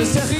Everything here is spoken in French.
de série.